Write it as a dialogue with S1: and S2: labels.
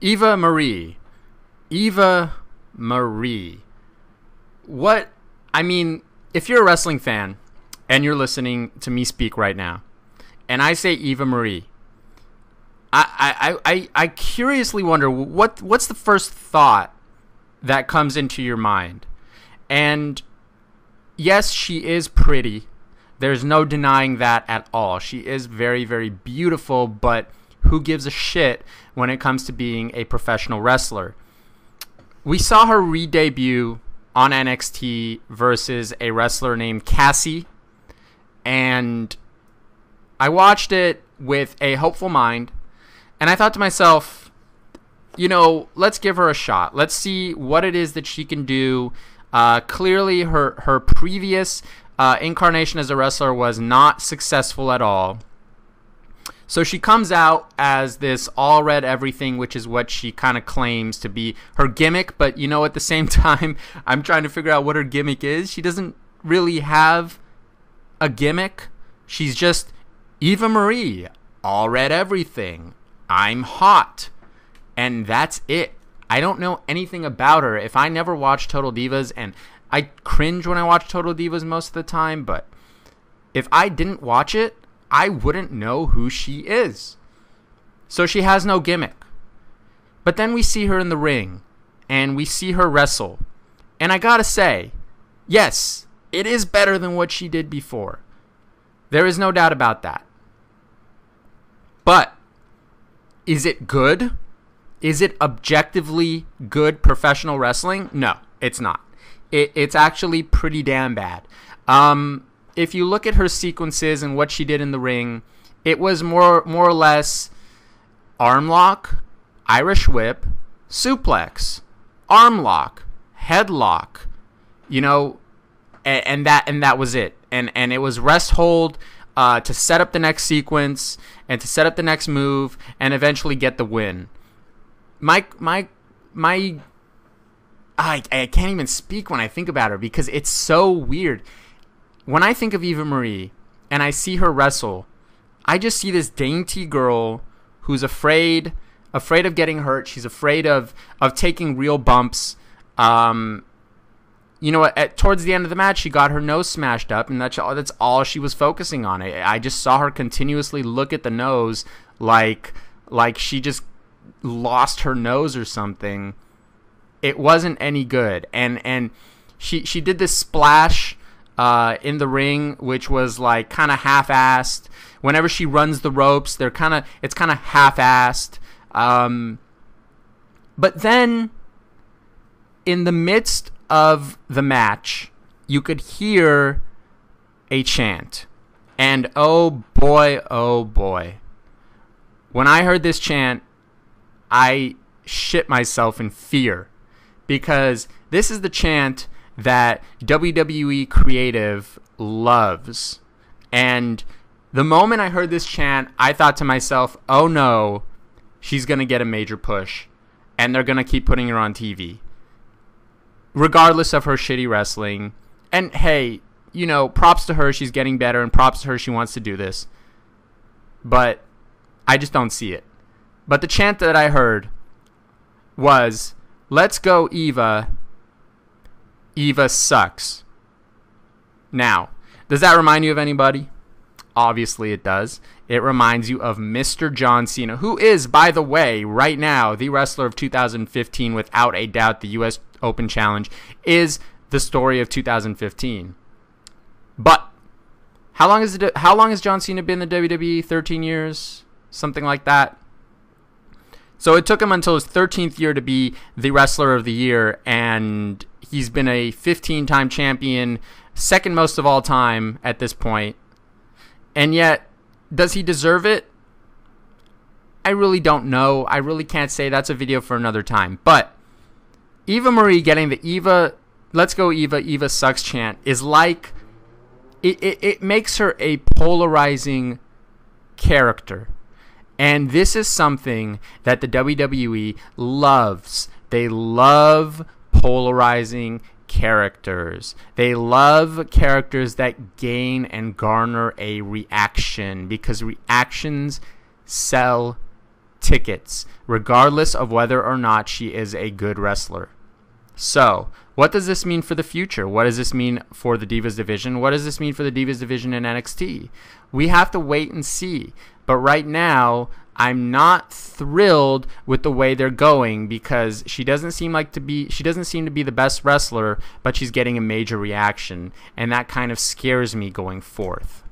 S1: Eva Marie. Eva Marie. What I mean, if you're a wrestling fan and you're listening to me speak right now, and I say Eva Marie, I I, I, I curiously wonder what what's the first thought that comes into your mind? And yes, she is pretty. There's no denying that at all. She is very, very beautiful, but who gives a shit when it comes to being a professional wrestler? We saw her re debut on NXT versus a wrestler named Cassie, and I watched it with a hopeful mind, and I thought to myself, you know, let's give her a shot. Let's see what it is that she can do. Uh, clearly, her her previous uh, incarnation as a wrestler was not successful at all. So she comes out as this all red everything, which is what she kind of claims to be her gimmick. But you know, at the same time, I'm trying to figure out what her gimmick is. She doesn't really have a gimmick. She's just Eva Marie, all red everything. I'm hot. And that's it. I don't know anything about her. If I never watched Total Divas, and I cringe when I watch Total Divas most of the time, but if I didn't watch it, I wouldn't know who she is. So she has no gimmick. But then we see her in the ring and we see her wrestle. And I gotta say, yes, it is better than what she did before. There is no doubt about that. But is it good? Is it objectively good professional wrestling? No, it's not. It, it's actually pretty damn bad. Um, if you look at her sequences and what she did in the ring, it was more more or less arm lock, Irish whip, suplex, arm lock, headlock, you know, and, and that and that was it. And and it was rest hold uh, to set up the next sequence and to set up the next move and eventually get the win. My my my I, I can't even speak when I think about her because it's so weird when I think of Eva Marie and I see her wrestle, I just see this dainty girl who's afraid afraid of getting hurt. She's afraid of of taking real bumps. Um, you know, at, towards the end of the match, she got her nose smashed up, and that's all, that's all she was focusing on. I, I just saw her continuously look at the nose like like she just lost her nose or something. It wasn't any good, and and she she did this splash uh, in the ring, which was like kind of half-assed. Whenever she runs the ropes, they're kind of it's kind of half-assed. Um, but then, in the midst of the match, you could hear a chant, and oh boy, oh boy, when I heard this chant, I shit myself in fear because this is the chant that WWE Creative loves. And the moment I heard this chant, I thought to myself, oh no, she's going to get a major push. And they're going to keep putting her on TV. Regardless of her shitty wrestling. And hey, you know, props to her, she's getting better, and props to her, she wants to do this. But I just don't see it. But the chant that I heard was, Let's go, Eva, Eva sucks. Now, does that remind you of anybody? Obviously, it does. It reminds you of Mr. John Cena, who is, by the way, right now, the wrestler of 2015, without a doubt, the U.S. Open Challenge, is the story of 2015. But how long is it? How long has John Cena been in the WWE? 13 years, something like that. So it took him until his 13th year to be the wrestler of the year, and He's been a 15 time champion, second most of all time at this point. And yet, does he deserve it? I really don't know. I really can't say. That's a video for another time. But Eva Marie getting the Eva, let's go Eva, Eva sucks chant is like, it, it, it makes her a polarizing character. And this is something that the WWE loves. They love polarizing characters. They love characters that gain and garner a reaction because reactions sell tickets, regardless of whether or not she is a good wrestler. So, what does this mean for the future? What does this mean for the Divas division? What does this mean for the Divas division in NXT? We have to wait and see. But right now, I'm not thrilled with the way they're going because she doesn't seem like to be she doesn't seem to be the best wrestler, but she's getting a major reaction, and that kind of scares me going forth.